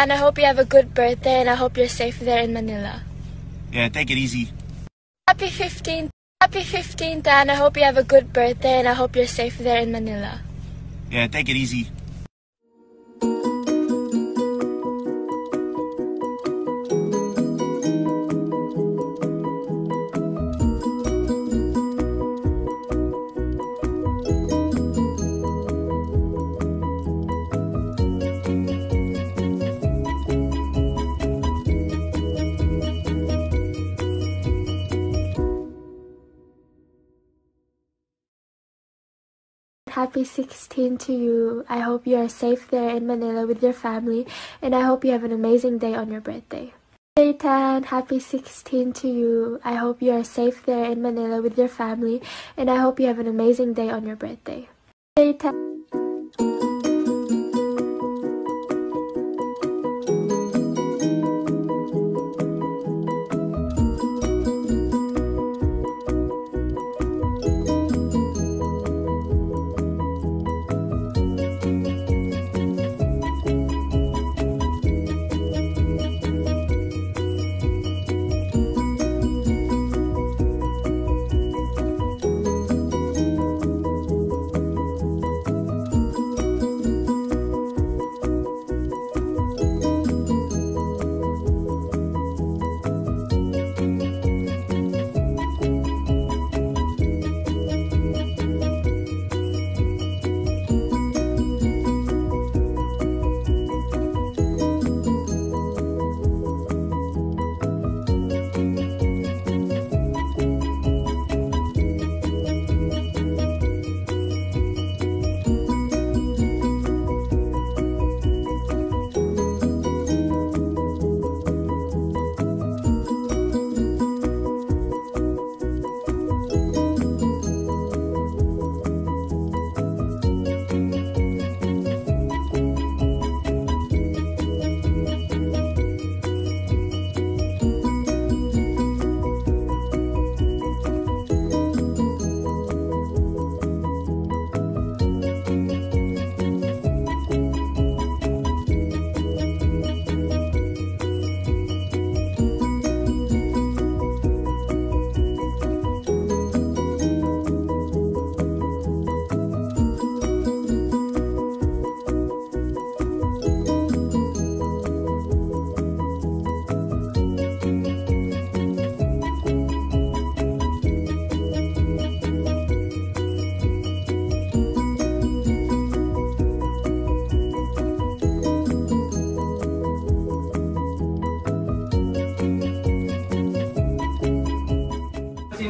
Tan. I hope you have a good birthday and I hope you're safe there in Manila. Yeah, take it easy. Happy 15th. Happy 15th, Tan. I hope you have a good birthday and I hope you're safe there in Manila. Yeah, take it easy. Happy 16 to you. I hope you are safe there in Manila with your family and I hope you have an amazing day on your birthday. Tan, happy 16 to you. I hope you are safe there in Manila with your family and I hope you have an amazing day on your birthday. Tan.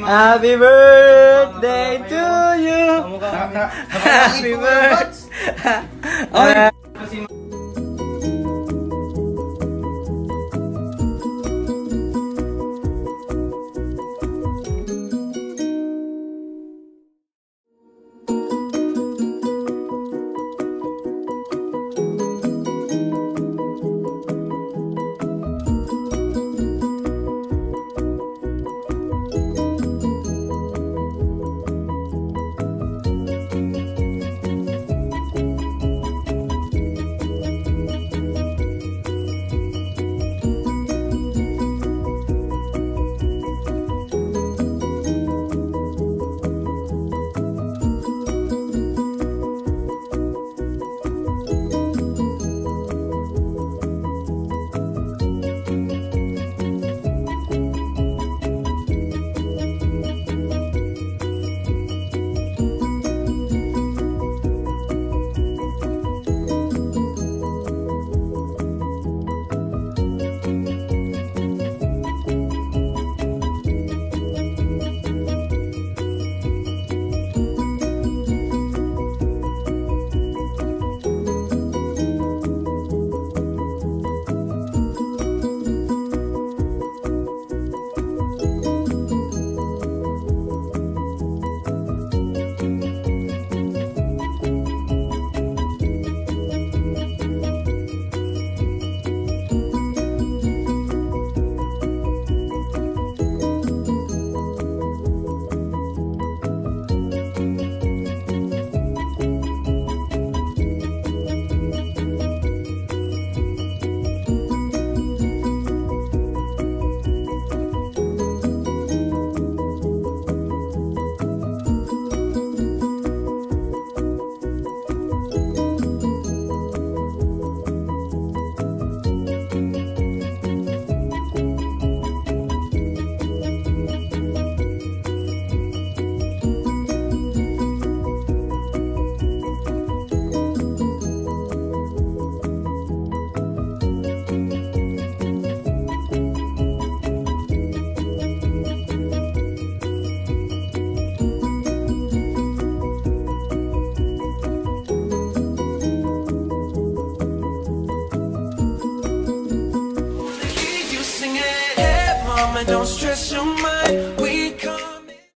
Happy birthday to you. Happy birthday. Oh,